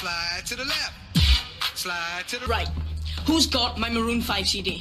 Slide to the left. Slide to the Right. Who's got my Maroon 5 CD?